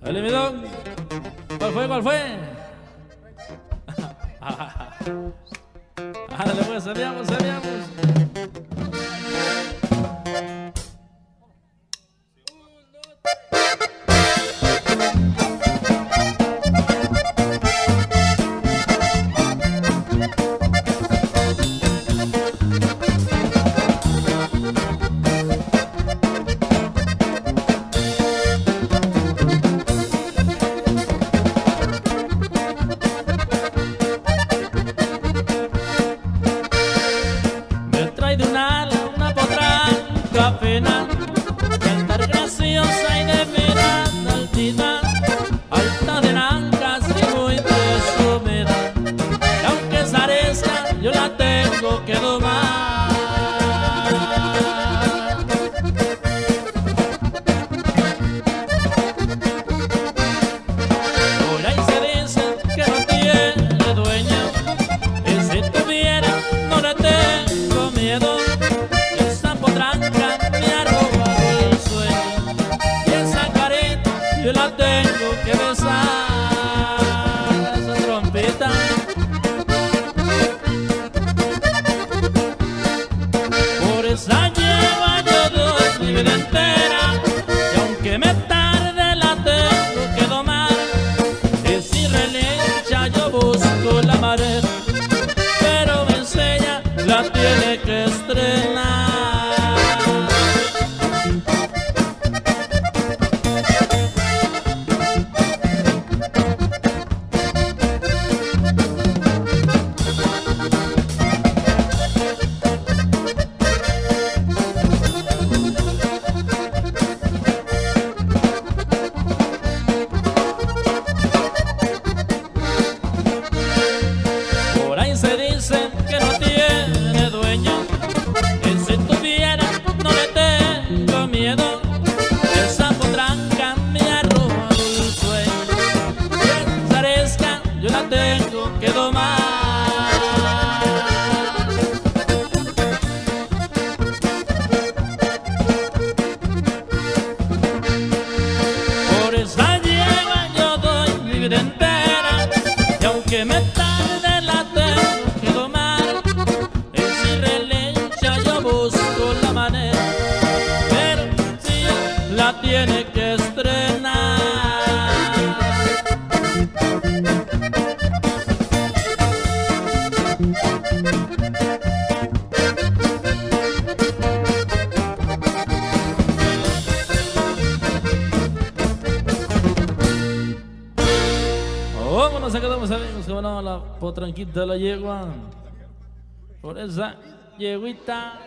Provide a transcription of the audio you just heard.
¡Dale, mi ¿Cuál fue? ¿Cuál fue? Ah, ¡Ándale, pues, salíamos, salíamos! alta de nada. quedó mal. Por esa lleva yo doy mi vida entera y aunque me Vámonos, acá estamos amigos, que van la potranquita de la yegua. Por esa yeguita.